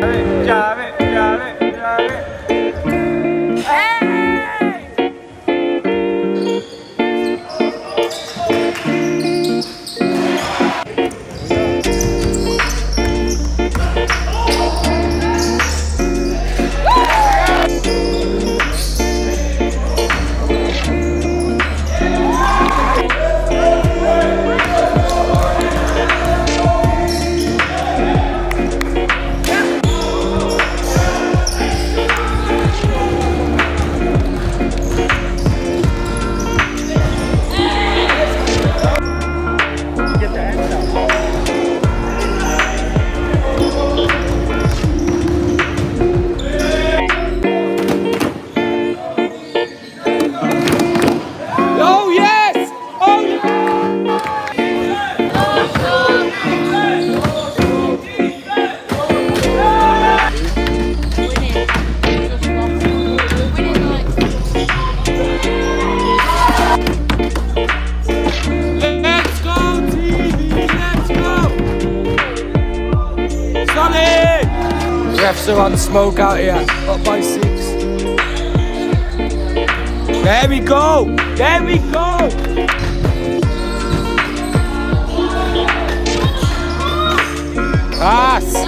Llave, llave, Refs are on smoke out here. Up by six. There we go! There we go! Pass!